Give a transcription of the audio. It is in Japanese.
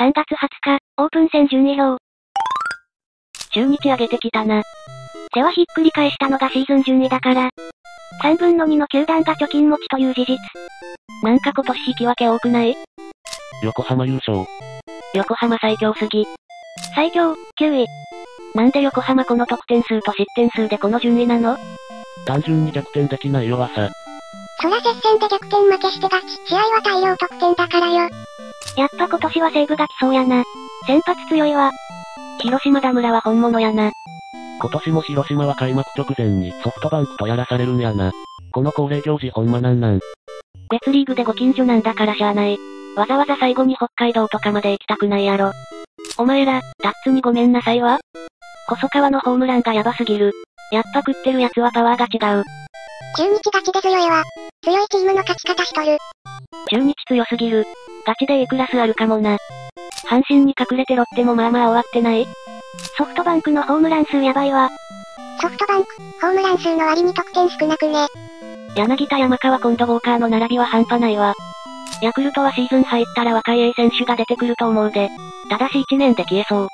3月20日、オープン戦順位表。中日上げてきたな。背はひっくり返したのがシーズン順位だから。3分の2の球団が貯金持ちという事実。なんか今年引き分け多くない？横浜優勝。横浜最強すぎ。最強、9位。なんで横浜この得点数と失点数でこの順位なの？単純に逆転できない弱さ。そら接戦で逆転負けしてがち、試合は大量得点だからよ。やっぱ今年は西武が来そうやな。先発強いわ。広島田村は本物やな。今年も広島は開幕直前にソフトバンクとやらされるんやな。この恒例行事ほんまなんなん。別リーグでご近所なんだからしゃあない。わざわざ最後に北海道とかまで行きたくないやろ。お前ら、タッツにごめんなさいわ。細川のホームランがヤバすぎる。やっぱ食ってる奴はパワーが違う。中日ガチで強いわ。強いチームの勝ち方しとる。中日強すぎる。ガチで A クラスあるかもな。阪神に隠れてロッテもまあまあ終わってないソフトバンクのホームラン数やばいわ。ソフトバンク、ホームラン数の割に得点少なくね。柳田山川今度ウォーカーの並びは半端ないわ。ヤクルトはシーズン入ったら若い A 選手が出てくると思うで。ただし1年で消えそう。